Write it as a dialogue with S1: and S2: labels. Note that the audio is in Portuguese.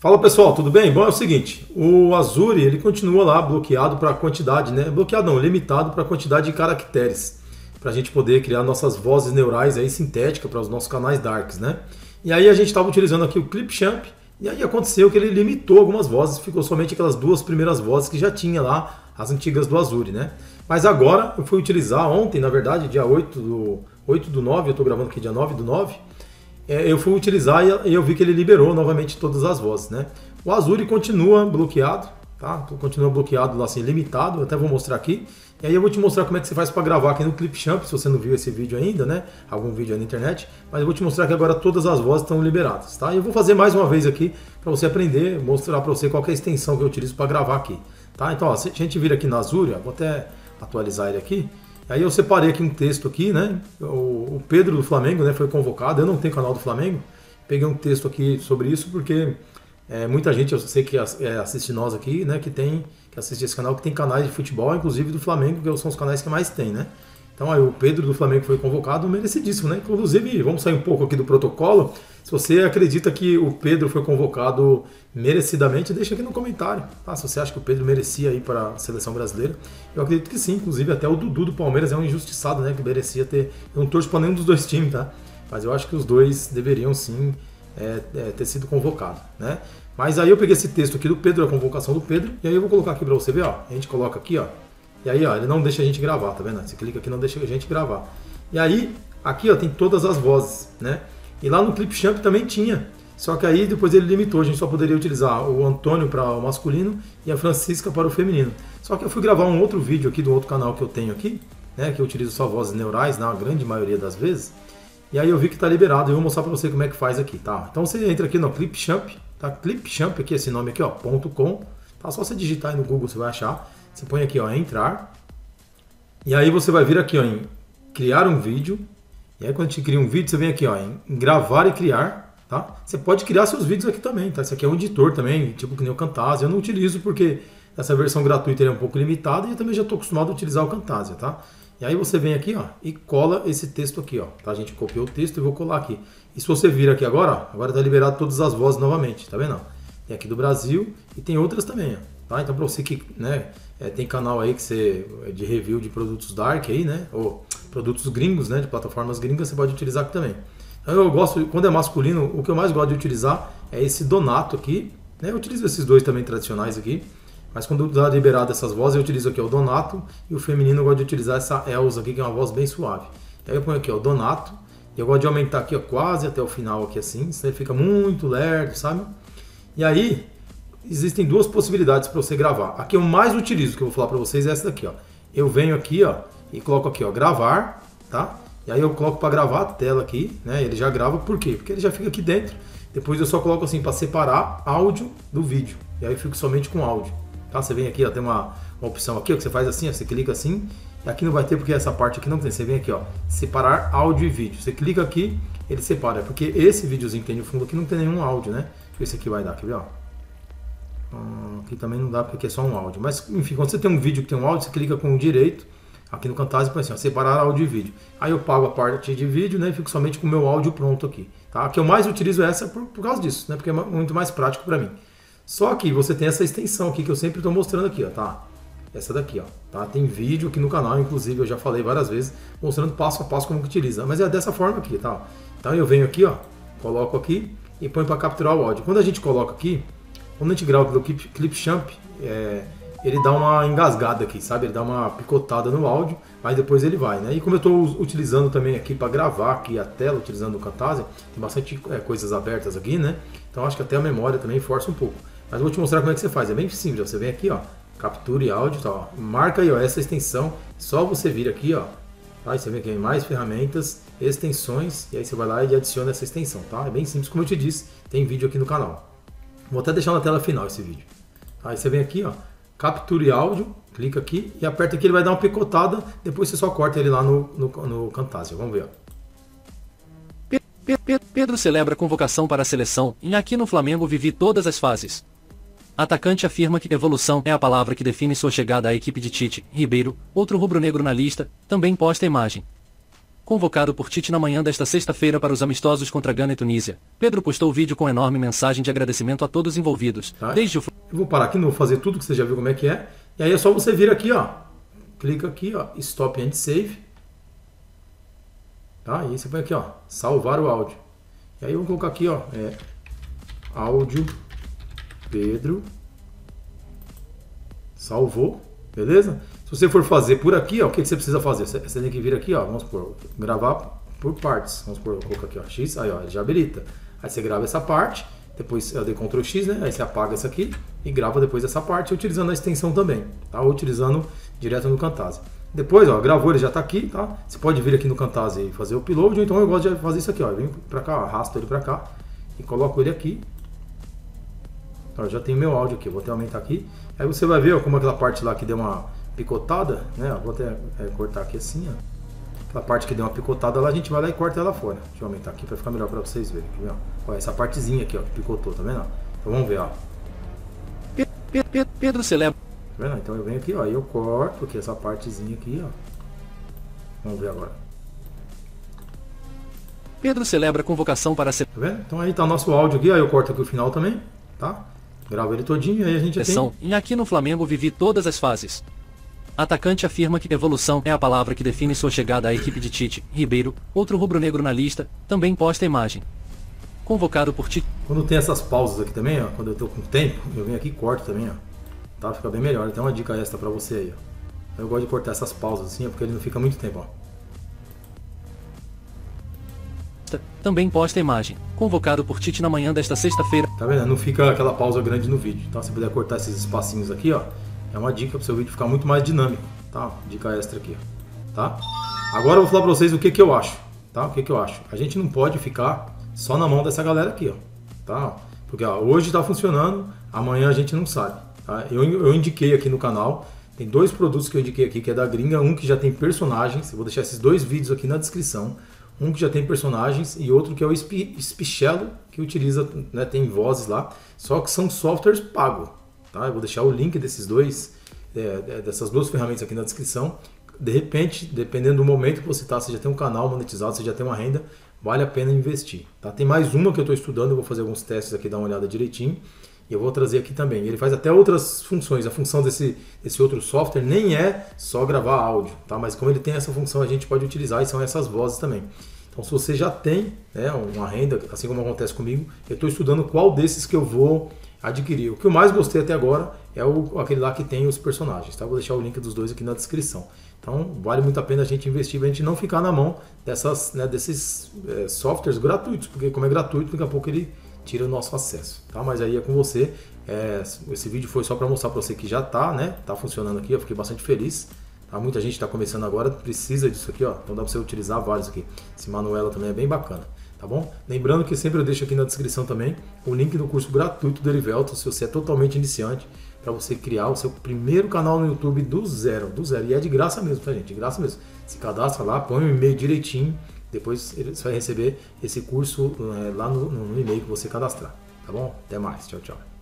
S1: Fala pessoal, tudo bem? Bom, é o seguinte, o Azure ele continua lá bloqueado para a quantidade, né? Bloqueado não, limitado para a quantidade de caracteres, para a gente poder criar nossas vozes neurais aí sintéticas para os nossos canais darks, né? E aí a gente estava utilizando aqui o Clipchamp e aí aconteceu que ele limitou algumas vozes, ficou somente aquelas duas primeiras vozes que já tinha lá, as antigas do Azure, né? Mas agora eu fui utilizar ontem, na verdade, dia 8 do, 8 do 9, eu estou gravando aqui dia 9 do 9, é, eu fui utilizar e eu vi que ele liberou novamente todas as vozes, né? O Azure continua bloqueado, tá? Continua bloqueado lá assim, limitado, eu até vou mostrar aqui. E aí eu vou te mostrar como é que você faz para gravar aqui no Clipchamp, se você não viu esse vídeo ainda, né? Algum vídeo aí na internet. Mas eu vou te mostrar que agora todas as vozes estão liberadas, tá? E eu vou fazer mais uma vez aqui para você aprender, mostrar para você qual é a extensão que eu utilizo para gravar aqui, tá? Então, ó, se a gente vir aqui na Azure, ó, vou até atualizar ele aqui. Aí eu separei aqui um texto aqui, né? O, Pedro do Flamengo né, foi convocado. Eu não tenho canal do Flamengo. Peguei um texto aqui sobre isso porque é, muita gente, eu sei que é, assiste nós aqui, né? Que tem que assiste esse canal, que tem canais de futebol, inclusive do Flamengo, que são os canais que mais tem, né? Então aí o Pedro do Flamengo foi convocado, merecidíssimo, né? Inclusive, vamos sair um pouco aqui do protocolo. Se você acredita que o Pedro foi convocado merecidamente, deixa aqui no comentário. Tá? Se você acha que o Pedro merecia ir para a seleção brasileira, eu acredito que sim. Inclusive até o Dudu do Palmeiras é um injustiçado, né? Que merecia ter. Eu não torço para nenhum dos dois times, tá? Mas eu acho que os dois deveriam sim é, é, ter sido convocados, né? Mas aí eu peguei esse texto aqui do Pedro, a convocação do Pedro, e aí eu vou colocar aqui para você ver, ó. A gente coloca aqui, ó. E aí, ó, ele não deixa a gente gravar, tá vendo? Você clica aqui, não deixa a gente gravar. E aí, aqui, ó, tem todas as vozes, né? E lá no Clipchamp também tinha. Só que aí depois ele limitou, a gente só poderia utilizar o Antônio para o masculino e a Francisca para o feminino. Só que eu fui gravar um outro vídeo aqui do outro canal que eu tenho aqui, né, que eu utilizo só vozes neurais na grande maioria das vezes. E aí eu vi que está liberado eu vou mostrar para você como é que faz aqui, tá? Então você entra aqui no Clipchamp, tá? Clipchamp aqui, esse nome aqui, ó, .com, tá? Só você digitar aí no Google você vai achar. Você põe aqui, ó, entrar. E aí você vai vir aqui, ó, em criar um vídeo. E aí quando a gente cria um vídeo, você vem aqui, ó, em gravar e criar, tá? Você pode criar seus vídeos aqui também, tá? Esse aqui é um editor também, tipo que nem o Camtasia. Eu não utilizo porque essa versão gratuita é um pouco limitada e eu também já estou acostumado a utilizar o Camtasia, tá? E aí você vem aqui, ó, e cola esse texto aqui, ó. Tá? A gente copiou o texto e vou colar aqui. E se você vir aqui agora, ó, agora tá liberado todas as vozes novamente, tá vendo? Tem aqui do Brasil e tem outras também, ó. Tá? Então para você que, né, é, tem canal aí que você é de review de produtos dark aí, né? Ou produtos gringos, né? De plataformas gringas, você pode utilizar aqui também. Então eu gosto, quando é masculino, o que eu mais gosto de utilizar é esse Donato aqui. Né? Eu utilizo esses dois também tradicionais aqui. Mas quando dá liberado essas vozes, eu utilizo aqui o Donato. E o feminino eu gosto de utilizar essa Elsa aqui, que é uma voz bem suave. Aí eu ponho aqui o Donato. E eu gosto de aumentar aqui ó, quase até o final aqui assim. Senão ele fica muito lerdo, sabe? E aí, existem duas possibilidades para você gravar. A que eu mais utilizo, que eu vou falar para vocês, é essa daqui, ó. Eu venho aqui, ó, e coloco aqui, ó, gravar, tá? E aí eu coloco para gravar a tela aqui, né? Ele já grava, por quê? Porque ele já fica aqui dentro. Depois eu só coloco assim para separar áudio do vídeo. E aí eu fico somente com áudio. Tá? Você vem aqui, ó, tem uma, uma opção aqui, ó, que você faz assim, ó, você clica assim. Aqui não vai ter porque essa parte aqui não tem. Você vem aqui, ó, separar áudio e vídeo. Você clica aqui, ele separa. Porque esse videozinho que tem no fundo aqui não tem nenhum áudio, né? Deixa eu ver se aqui vai dar, quer ver, ó. Aqui também não dá porque aqui é só um áudio. Mas enfim, quando você tem um vídeo que tem um áudio, você clica com o direito aqui no Camtasia põe assim, ó, separar áudio e vídeo. Aí eu pago a parte de vídeo, né, e fico somente com o meu áudio pronto aqui. Tá? A que eu mais utilizo é essa por, por causa disso, né, porque é muito mais prático para mim. Só que você tem essa extensão aqui que eu sempre estou mostrando aqui, ó, tá? Essa daqui, ó, tá? Tem vídeo aqui no canal, inclusive eu já falei várias vezes, mostrando passo a passo como que utiliza. Mas é dessa forma aqui, tá? Então eu venho aqui, ó, coloco aqui e põe para capturar o áudio. Quando a gente coloca aqui, gente grava pelo Clipchamp, é, ele dá uma engasgada aqui, sabe? Ele dá uma picotada no áudio, aí depois ele vai, né? E como eu estou utilizando também aqui para gravar aqui a tela, utilizando o Camtasia, tem bastante é, coisas abertas aqui, né? Então acho que até a memória também força um pouco. Mas eu vou te mostrar como é que você faz, é bem simples, você vem aqui, ó, capture áudio, tá, ó, marca aí, ó, essa extensão, só você vir aqui, ó, tá? E você vem aqui em mais ferramentas, extensões, e aí você vai lá e adiciona essa extensão, tá? É bem simples, como eu te disse, tem vídeo aqui no canal. Vou até deixar na tela final esse vídeo. Aí você vem aqui, ó, capture áudio, clica aqui e aperta aqui, ele vai dar uma picotada, depois você só corta ele lá no, no, no Camtasia. Vamos ver, ó.
S2: Pedro celebra convocação para a seleção, e aqui no Flamengo vivi todas as fases. Atacante afirma que evolução é a palavra que define sua chegada à equipe de Tite. Ribeiro, outro rubro-negro na lista, também posta a imagem. Convocado por Tite na manhã desta sexta-feira para os amistosos contra Gana e Tunísia. Pedro postou o vídeo com enorme mensagem de agradecimento a todos envolvidos.
S1: Tá.
S2: Desde o
S1: Eu vou parar aqui, não vou fazer tudo que você já viu como é que é. E aí é só você vir aqui, ó. Clica aqui, ó, Stop and Save. Tá? E aí você põe aqui, ó, salvar o áudio. E aí eu vou colocar aqui, ó, é áudio Pedro salvou, beleza? Se você for fazer por aqui, ó, o que, que você precisa fazer? Você, você tem que vir aqui, ó, vamos supor, gravar por partes. Vamos supor, eu coloco aqui, ó, X, aí ó, já habilita. Aí você grava essa parte, depois eu dei Ctrl X, né? Aí você apaga essa aqui e grava depois essa parte, utilizando a extensão também, tá? Utilizando direto no Camtasia. Depois, ó, gravou, ele já está aqui, tá? Você pode vir aqui no Camtasia e fazer o upload, ou então eu gosto de fazer isso aqui, ó. Eu venho para cá, arrasto ele para cá e coloco ele aqui. Eu já tenho meu áudio aqui, vou até aumentar aqui. Aí você vai ver ó, como aquela parte lá que deu uma picotada, né? Vou até é, cortar aqui assim, ó. Aquela parte que deu uma picotada lá, a gente vai lá e corta ela fora. Deixa eu aumentar aqui para ficar melhor para vocês verem. Aqui, ó. ó. essa partezinha aqui, ó, que picotou, tá vendo? Então vamos ver, ó.
S2: Pedro celebra.
S1: Tá vendo? Então eu venho aqui, ó, e eu corto aqui essa partezinha aqui, ó. Vamos ver agora.
S2: Pedro celebra a convocação para a
S1: Tá vendo? Então aí tá nosso áudio aqui, aí eu corto aqui o final também, tá? Gravo ele todinho e aí a gente tem...
S2: E aqui no Flamengo vivi todas as fases. Atacante afirma que evolução é a palavra que define sua chegada à equipe de Tite. Ribeiro, outro rubro-negro na lista, também posta a imagem. Convocado por Tite.
S1: Quando tem essas pausas aqui também, ó, quando eu tô com tempo, eu venho aqui e corto também, ó. Tá? Fica bem melhor. Tem uma dica extra pra você aí, ó. Eu gosto de cortar essas pausas assim, porque ele não fica muito tempo, ó.
S2: Também posta a imagem. Convocado por Tite na manhã desta sexta-feira.
S1: Tá vendo? Não fica aquela pausa grande no vídeo. Então, se puder cortar esses espacinhos aqui, ó, é uma dica para o seu vídeo ficar muito mais dinâmico, tá? Dica extra aqui, tá? Agora eu vou falar para vocês o que que eu acho, tá? O que que eu acho? A gente não pode ficar só na mão dessa galera aqui, ó, tá? Porque ó, hoje está funcionando, amanhã a gente não sabe, tá? Eu, eu indiquei aqui no canal, tem dois produtos que eu indiquei aqui que é da gringa, um que já tem personagens, eu vou deixar esses dois vídeos aqui na descrição, um que já tem personagens e outro que é o Spichello, que utiliza, né, tem vozes lá, só que são softwares pagos, Tá? Eu vou deixar o link desses dois, é, dessas duas ferramentas aqui na descrição. De repente, dependendo do momento que você está, você já tem um canal monetizado, você já tem uma renda, vale a pena investir. Tá? Tem mais uma que eu estou estudando, eu vou fazer alguns testes aqui, dar uma olhada direitinho. E eu vou trazer aqui também. Ele faz até outras funções. A função desse, desse outro software nem é só gravar áudio, tá? Mas como ele tem essa função, a gente pode utilizar e são essas vozes também. Então, se você já tem né, uma renda, assim como acontece comigo, eu estou estudando qual desses que eu vou adquirir. O que eu mais gostei até agora é o, aquele lá que tem os personagens, tá? Vou deixar o link dos dois aqui na descrição. Então vale muito a pena a gente investir, a gente não ficar na mão dessas, né, desses é, softwares gratuitos, porque como é gratuito, daqui a pouco ele tira o nosso acesso, tá? Mas aí é com você. É, esse vídeo foi só para mostrar para você que já está, né? Tá funcionando aqui, eu fiquei bastante feliz. Tá? Muita gente está começando agora, precisa disso aqui, ó. Então dá para você utilizar vários aqui. Esse Manuela também é bem bacana tá bom? Lembrando que sempre eu deixo aqui na descrição também o link do curso gratuito do Erivelto, se você é totalmente iniciante, para você criar o seu primeiro canal no YouTube do zero, do zero. E é de graça mesmo, tá gente? De graça mesmo. Se cadastra lá, põe o e-mail direitinho, depois você vai receber esse curso é, lá no, no e-mail que você cadastrar, tá bom? Até mais, tchau, tchau.